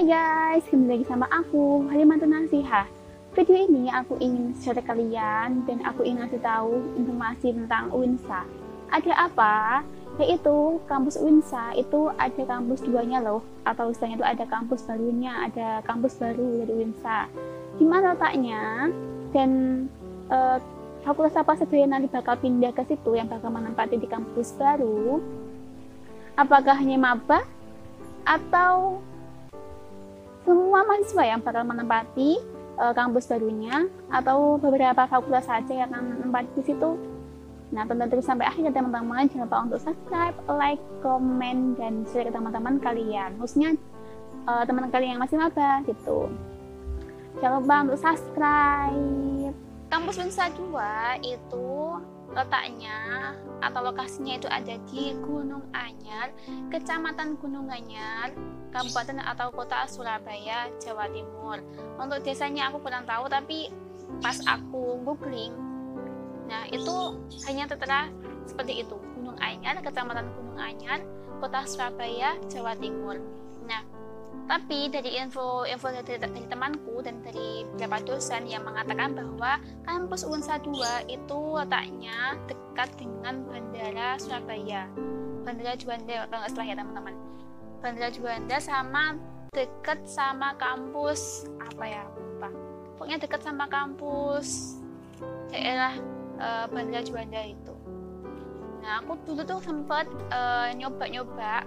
Hai guys, kembali lagi sama aku, Halimatu Nasiha. Video ini aku ingin share kalian dan aku ingin ngasih tahu informasi tentang UINSA. Ada apa? Yaitu kampus UINSA itu ada kampus duanya loh, atau istilahnya itu ada kampus barunya, ada kampus baru dari UINSA. Di mana letaknya? Dan uh, fakultas apa saja yang nanti bakal pindah ke situ yang bakal menempati di kampus baru? Apakah hanya maba atau semua mahasiswa yang bakal menempati uh, kampus barunya atau beberapa fakultas saja yang akan menempati di situ. Nah, tonton terus sampai akhir teman-teman. Jangan lupa untuk subscribe, like, komen, dan share ke teman-teman kalian. Khususnya uh, teman kalian yang masih maba gitu. Jangan lupa untuk subscribe. Kampus Unsa 2 itu letaknya atau lokasinya itu ada di Gunung Anyar, Kecamatan Gunung Anyar, Kabupaten atau Kota Surabaya, Jawa Timur. Untuk desanya aku kurang tahu, tapi pas aku googling, nah itu hanya tertera seperti itu, Gunung Anyar, Kecamatan Gunung Anyar, Kota Surabaya, Jawa Timur. Nah, tapi dari info-info dari, dari temanku dan dari beberapa dosen yang mengatakan bahwa kampus Unsa 2 itu letaknya dekat dengan Bandara Surabaya. Bandara Juanda kalau nggak salah ya teman-teman. Bandara Juanda sama dekat sama kampus apa ya lupa. Pokoknya dekat sama kampus daerah uh, Bandara Juanda itu. Nah aku dulu tuh sempat uh, nyoba-nyoba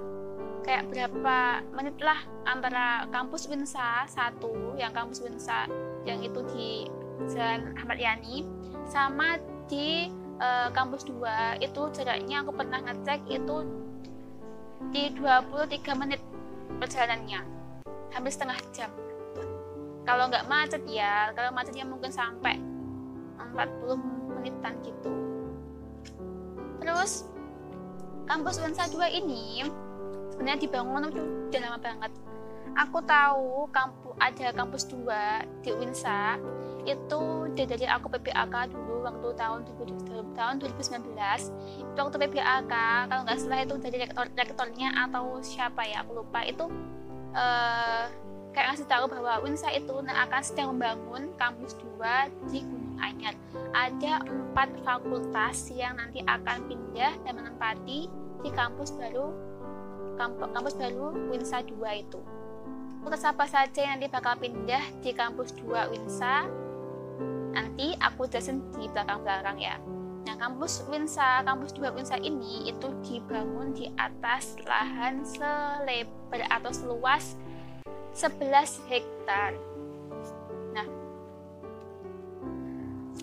kayak berapa menit lah antara kampus Winsa satu yang kampus Winsa yang itu di Jalan Ahmad Yani sama di uh, kampus 2 itu jaraknya aku pernah ngecek itu di 23 menit perjalanannya. Hampir setengah jam. Kalau nggak macet ya kalau macetnya mungkin sampai 40 menitan gitu. Terus kampus Winsa 2 ini sebenarnya dibangun itu udah lama banget. Aku tahu kampus ada kampus 2 di Winsa itu dari aku PPAK dulu waktu tahun 2000, tahun 2019 itu waktu PPAK kalau nggak salah itu dari rektor rektornya atau siapa ya aku lupa itu uh, kayak ngasih tahu bahwa Winsa itu akan sedang membangun kampus 2 di Gunung Anyar ada empat fakultas yang nanti akan pindah dan menempati di kampus baru kampus, kampus baru Winsa 2 itu. Fakultas apa saja yang nanti bakal pindah di kampus 2 Winsa? Nanti aku jelasin di belakang-belakang ya. Nah, kampus Winsa, kampus 2 Winsa ini itu dibangun di atas lahan selebar atau seluas 11 hektar. Nah,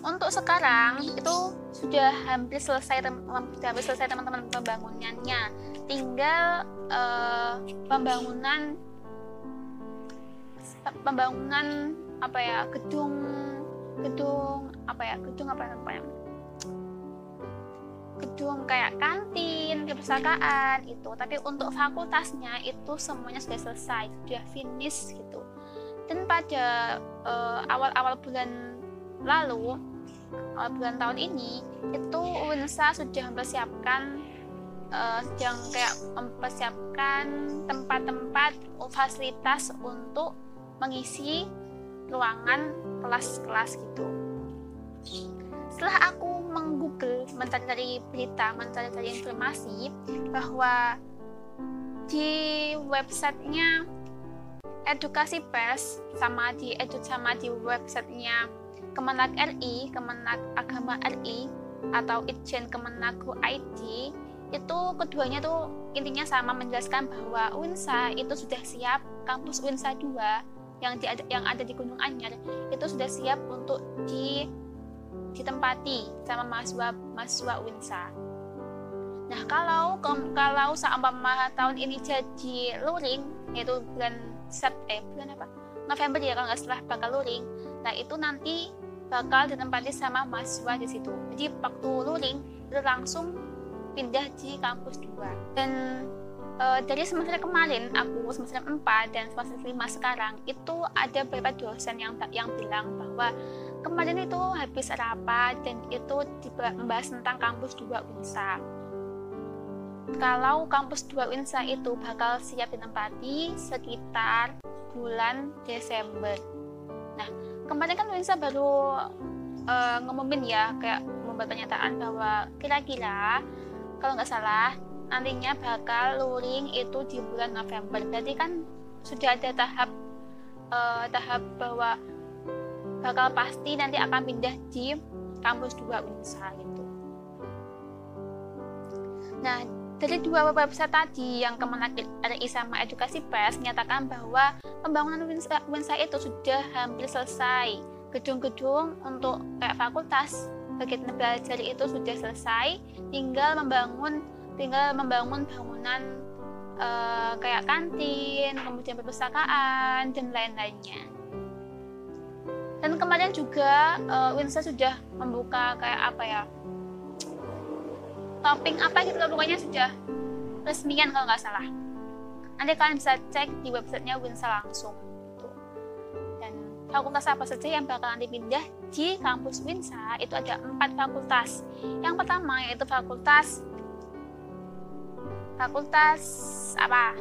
untuk sekarang itu sudah hampir selesai sudah hampir selesai teman-teman pembangunannya tinggal uh, pembangunan pembangunan apa ya gedung gedung apa ya gedung apa namanya gedung kayak kantin perpustakaan itu tapi untuk fakultasnya itu semuanya sudah selesai sudah finish gitu. Dan pada uh, awal-awal bulan lalu awal bulan tahun ini itu UNSA sudah mempersiapkan uh, yang kayak mempersiapkan tempat-tempat fasilitas untuk mengisi ruangan kelas-kelas gitu. Setelah aku menggoogle, mencari berita, mencari informasi bahwa di websitenya edukasi pers sama di edu sama di websitenya Kemenak RI, Kemenak Agama RI atau Itjen Kemenagku IT itu keduanya tuh intinya sama menjelaskan bahwa UNSA itu sudah siap kampus UNSA 2 yang di, yang ada di Gunung Anyar itu sudah siap untuk di ditempati sama mahasiswa mahasiswa UNSA. Nah kalau kalau seumpama tahun ini jadi luring yaitu bulan Sep eh bulan apa November ya kalau nggak salah bakal luring. Nah itu nanti bakal ditempati sama mahasiswa di situ. Jadi waktu luring itu langsung pindah di kampus 2 dan uh, dari semester kemarin aku semester 4 dan semester 5 sekarang itu ada beberapa dosen yang yang bilang bahwa kemarin itu habis rapat dan itu membahas tentang kampus 2 Unsa kalau kampus 2 Unsa itu bakal siap ditempati sekitar bulan Desember. Nah, kemarin kan Winsa baru uh, ngumumin ya, kayak membuat pernyataan bahwa kira-kira kalau nggak salah nantinya bakal luring itu di bulan November. Berarti kan sudah ada tahap uh, tahap bahwa bakal pasti nanti akan pindah di kampus 2 Unsa gitu. Nah, dari dua website tadi yang Kemenak RI sama Edukasi Pers menyatakan bahwa pembangunan Winsa, Winsa itu sudah hampir selesai. Gedung-gedung untuk kayak fakultas kegiatan belajar itu sudah selesai, tinggal membangun tinggal membangun bangunan uh, kayak kantin, kemudian perpustakaan dan lain-lainnya. Dan kemarin juga uh, Winsa sudah membuka kayak apa ya topping apa gitu pokoknya sudah resmian kalau nggak salah nanti kalian bisa cek di websitenya Winsa langsung gitu. dan fakultas apa saja yang bakalan dipindah di kampus Winsa itu ada empat fakultas yang pertama yaitu fakultas fakultas apa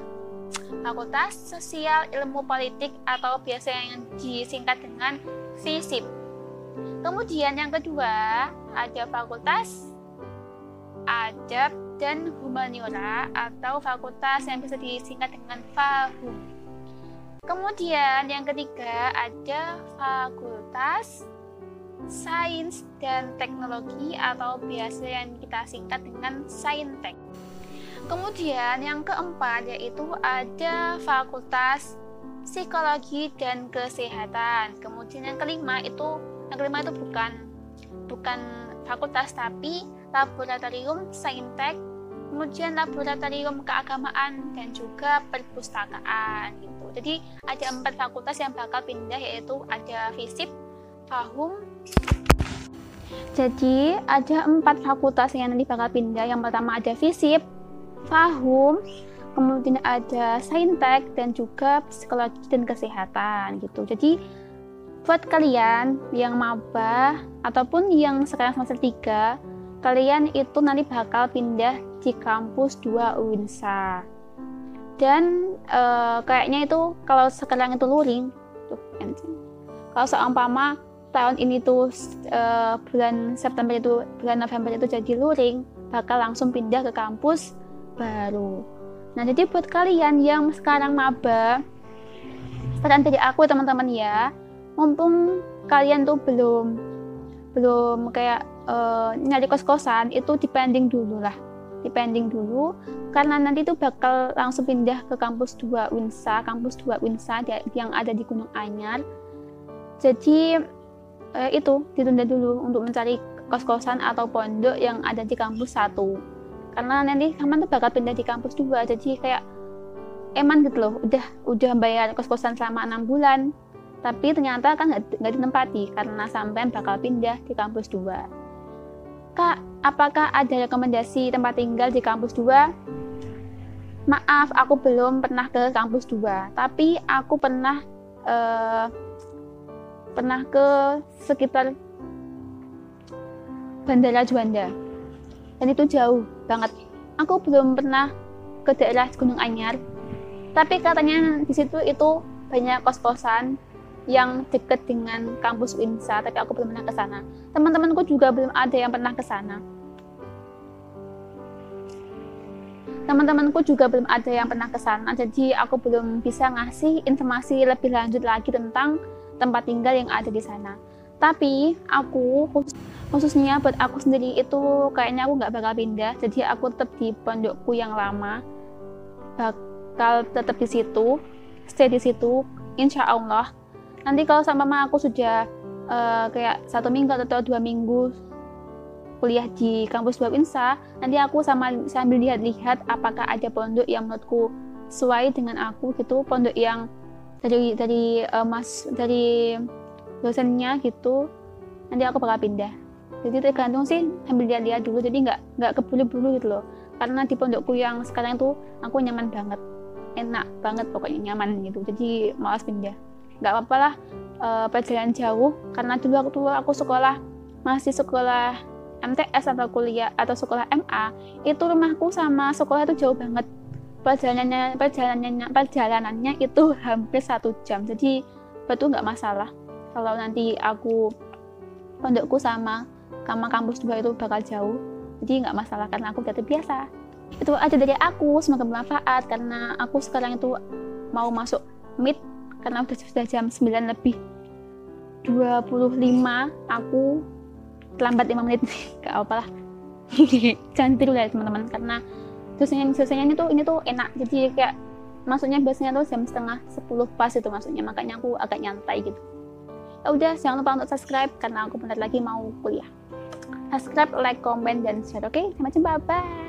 Fakultas Sosial Ilmu Politik atau biasa yang disingkat dengan FISIP. Kemudian yang kedua ada Fakultas adab dan humaniora atau fakultas yang bisa disingkat dengan FAHUM. Kemudian yang ketiga ada fakultas sains dan teknologi atau biasa yang kita singkat dengan saintek. Kemudian yang keempat yaitu ada fakultas psikologi dan kesehatan. Kemudian yang kelima itu yang kelima itu bukan bukan fakultas tapi laboratorium saintek, kemudian laboratorium keagamaan dan juga perpustakaan gitu. Jadi ada empat fakultas yang bakal pindah yaitu ada FISIP, FAHUM. Jadi ada empat fakultas yang nanti bakal pindah. Yang pertama ada FISIP, FAHUM, kemudian ada saintek dan juga psikologi dan kesehatan gitu. Jadi buat kalian yang maba ataupun yang sekarang semester 3 kalian itu nanti bakal pindah di kampus 2 UINSA dan uh, kayaknya itu kalau sekarang itu luring tuh kalau seumpama tahun ini tuh uh, bulan September itu bulan November itu jadi luring bakal langsung pindah ke kampus baru. Nah jadi buat kalian yang sekarang maba saran dari aku teman-teman ya mumpung kalian tuh belum belum kayak uh, nyari kos-kosan itu depending dulu lah. Depending dulu karena nanti itu bakal langsung pindah ke kampus 2 Unsa kampus 2 Unsa yang ada di Gunung Anyar. Jadi uh, itu ditunda dulu untuk mencari kos-kosan atau pondok yang ada di kampus 1 karena nanti kamu tuh bakal pindah di kampus 2 jadi kayak eman gitu loh. Udah udah bayar kos-kosan selama enam bulan. Tapi ternyata kan nggak ditempati karena sampai bakal pindah di kampus 2 Kak, apakah ada rekomendasi tempat tinggal di kampus 2? Maaf, aku belum pernah ke kampus 2, tapi aku pernah uh, pernah ke sekitar Bandara Juanda. Dan itu jauh banget. Aku belum pernah ke daerah Gunung Anyar. Tapi katanya di situ itu banyak kos-kosan yang dekat dengan kampus Winsa, tapi aku belum pernah ke sana. Teman-temanku juga belum ada yang pernah ke sana. Teman-temanku juga belum ada yang pernah ke sana, jadi aku belum bisa ngasih informasi lebih lanjut lagi tentang tempat tinggal yang ada di sana. Tapi aku khususnya buat aku sendiri itu kayaknya aku nggak bakal pindah, jadi aku tetap di pondokku yang lama, bakal tetap di situ, stay di situ, insya Allah. Nanti kalau sama mama aku sudah uh, kayak satu minggu atau dua minggu kuliah di kampus Bab Insa, nanti aku sama sambil lihat-lihat apakah ada pondok yang menurutku sesuai dengan aku gitu, pondok yang dari dari uh, mas dari dosennya gitu, nanti aku bakal pindah. Jadi tergantung sih sambil lihat-lihat dulu, jadi nggak nggak keburu-buru gitu loh. Karena di pondokku yang sekarang tuh aku nyaman banget, enak banget pokoknya nyaman gitu, jadi malas pindah. Nggak apa-apa lah uh, perjalanan jauh karena dulu aku aku sekolah masih sekolah MTS atau kuliah atau sekolah MA itu rumahku sama sekolah itu jauh banget. Perjalanannya perjalanannya perjalanannya itu hampir satu jam. Jadi betul nggak masalah kalau nanti aku pondokku sama sama kampus dua itu bakal jauh jadi nggak masalah karena aku udah terbiasa itu aja dari aku semoga bermanfaat karena aku sekarang itu mau masuk mid karena udah sudah jam 9 lebih. 25 aku terlambat 5 menit. Gak apa lah. Jangan tiru ya teman-teman karena dosennya dosennya ini tuh ini tuh enak. Jadi kayak masuknya biasanya tuh jam setengah 10 pas itu masuknya makanya aku agak nyantai gitu ya udah jangan lupa untuk subscribe karena aku bentar lagi mau kuliah subscribe like comment dan share oke okay? sampai jumpa bye